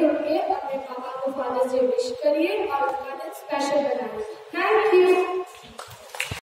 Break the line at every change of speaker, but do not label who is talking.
करके अपने पापा को फादर्स डे विश करिए और उनका दिन स्पेशल बनाइए